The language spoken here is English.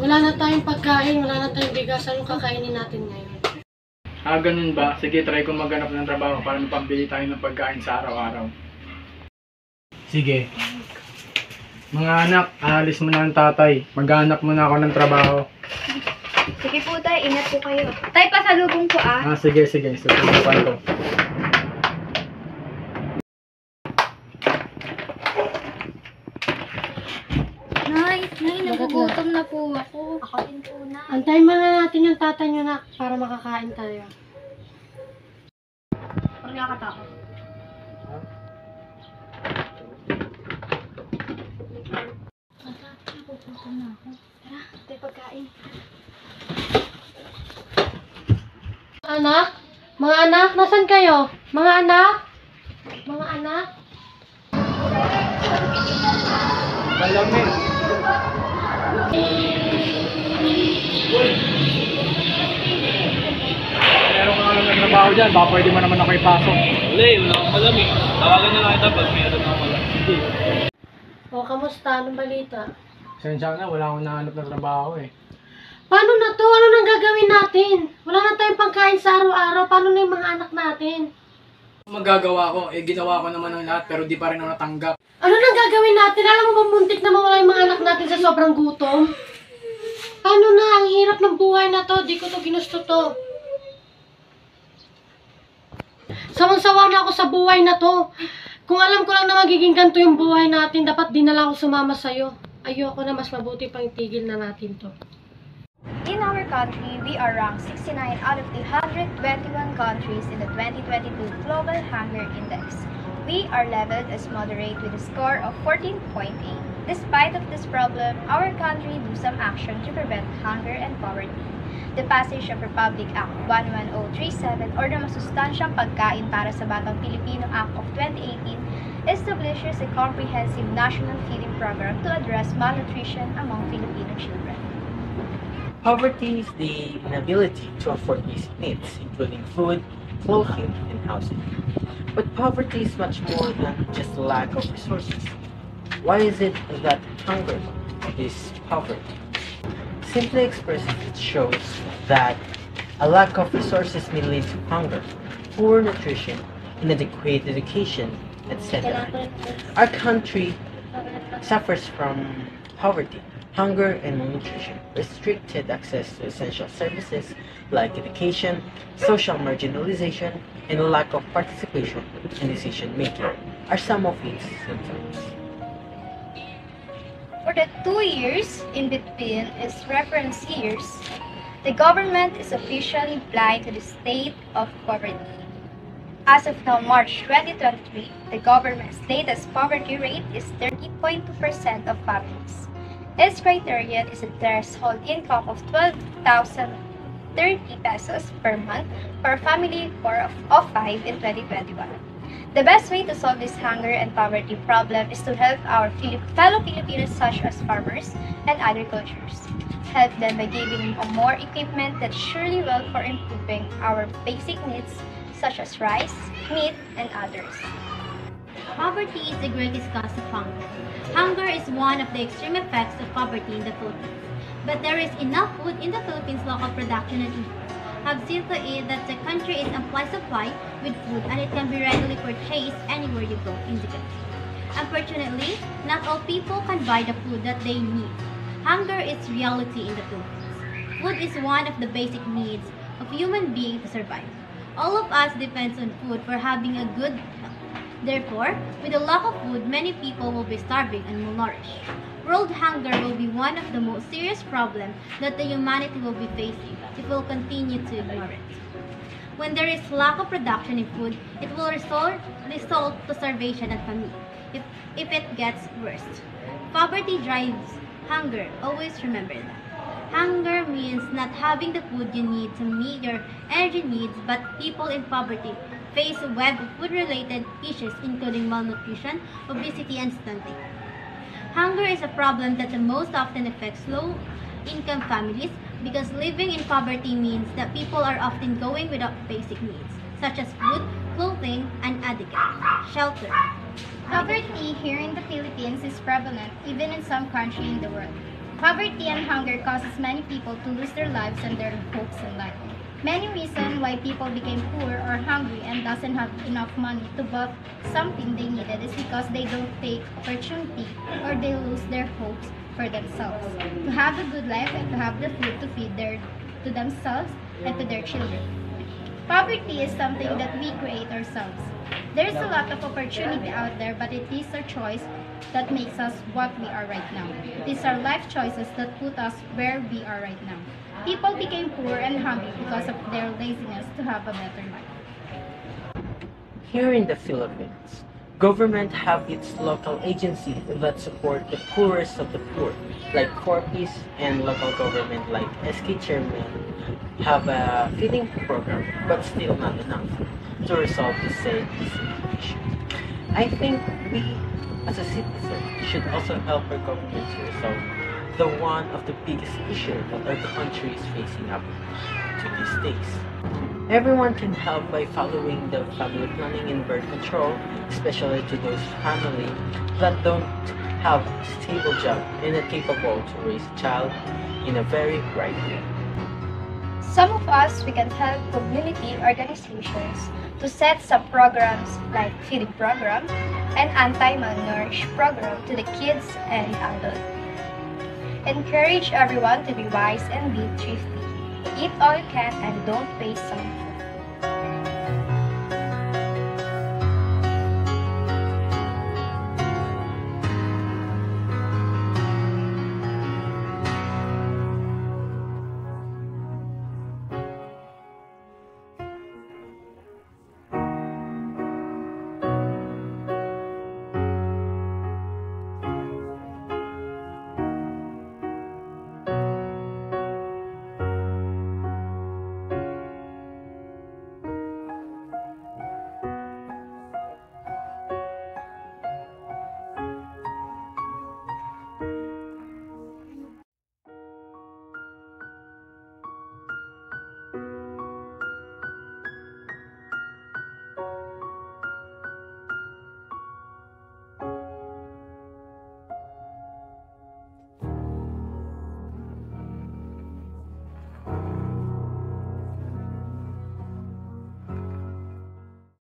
Wala na tayong pagkain, wala na tayong bigas. Anong kakainin natin ngayon? Ah, ganun ba? Sige, try ko maghanap ng trabaho para mapambili tayo ng pagkain sa araw-araw. Sige. Mga anak, aalis mo na ang tatay. Maghanap muna ako ng trabaho. Sige po tay, ingat po kayo. Tay, pasalubong po ah. Ah, sige, sige. Susubukan ko. Nay, nay, nagugutom na po ako. Ako din po na. Antayin muna natin yung tatay nyo na para makakain tayo. Pag nakakatakot. Nagugutom na ako. Tara, tay pagkain. Anak? Mga anak, nasan kayo? Mga anak? Mga anak? Malamig. Meron ka alam ng trabaho dyan, baka pwede mo naman ako ipasok. Wala eh, wala akong malamig. Tawagan na lang kita pag meron akong. Hindi. O, kamusta? Anong balita? Sensya na, wala akong nahanap ng trabaho eh. Paano na to? Ano nang gagawin natin? Wala na tayong pangkain sa araw-araw. Paano na yung mga anak natin? Magagawa ko, eh ginawa ko naman ng lahat pero di pa rin ako natanggap. Ano nang gagawin natin? Alam mo ba muntik na mawala sobrang gutom? Paano na? Ang hirap ng buhay na to. Di ko to ginusto to. Sawang-sawa na ako sa buhay na to. Kung alam ko lang na magiging ganito yung buhay natin, dapat di na lang ako sumama sa'yo. Ayoko na, mas mabuti pang itigil na natin to. In our country, we are ranked 69 out of the 121 countries in the 2022 Global Hunger Index. We are leveled as moderate with a score of 14.8. Despite of this problem, our country do some action to prevent hunger and poverty. The passage of Republic Act 11037 or the Masustansyang Pagkain para sa Batang Pilipino Act of 2018 establishes a comprehensive national feeding program to address malnutrition among Filipino children. Poverty is the inability to afford basic needs, including food, clothing, and housing. But poverty is much more than just lack of resources. Why is it that hunger is poverty? Simply expressed, it shows that a lack of resources may lead to hunger, poor nutrition, inadequate education, etc. Our country suffers from poverty, hunger, and malnutrition. Restricted access to essential services like education, social marginalization, and lack of participation in decision making are some of its symptoms. For the two years in between its reference years, the government is officially blind to the state of poverty. As of now, March 2023, the government's latest poverty rate is 30.2% of families. Its criterion is a threshold income of 12,030 pesos per month for a family of, of five in 2021. The best way to solve this hunger and poverty problem is to help our fellow Filipinos such as farmers and agricultures. Help them by giving them more equipment that surely will for improving our basic needs such as rice, meat, and others. Poverty is the greatest cause of hunger. Hunger is one of the extreme effects of poverty in the Philippines. But there is enough food in the Philippines local production and imports have seen to it that the country is amply supplied with food and it can be readily purchased anywhere you go in the country. Unfortunately, not all people can buy the food that they need. Hunger is reality in the Philippines. Food is one of the basic needs of human being to survive. All of us depends on food for having a good. Therefore, with a lack of food, many people will be starving and malnourished. World hunger will be one of the most serious problems that the humanity will be facing if we will continue to ignore it. When there is lack of production in food, it will result, result to starvation and famine if, if it gets worse. Poverty drives hunger. Always remember that. Hunger means not having the food you need to meet your energy needs, but people in poverty face a web of food-related issues including malnutrition, obesity, and stunting. Hunger is a problem that the most often affects low-income families because living in poverty means that people are often going without basic needs, such as food, clothing, and adequate shelter. Poverty here in the Philippines is prevalent even in some countries in the world. Poverty and hunger causes many people to lose their lives and their hopes in life. Many reasons why people became poor or hungry and doesn't have enough money to buy something they needed is because they don't take opportunity or they lose their hopes for themselves. To have a good life and to have the food to feed their to themselves and to their children. Poverty is something that we create ourselves. There's a lot of opportunity out there, but it is our choice that makes us what we are right now. It is our life choices that put us where we are right now. People became poor and hungry because of their laziness to have a better life. Here in the Philippines, government have its local agencies that support the poorest of the poor, like 4Ps and local government like SK Chairman have a feeding program, but still not enough to resolve the said issue. I think we, as a citizen, should also help our government to resolve the one of the biggest issue that our country is facing up to these days. Everyone can help by following the family planning and birth control, especially to those families that don't have a stable job and are capable to raise a child in a very right way. Some of us, we can help community organizations to set some programs like feeding program and anti-malnourish program to the kids and adults. Encourage everyone to be wise and be thrifty. Eat all you can and don't waste some.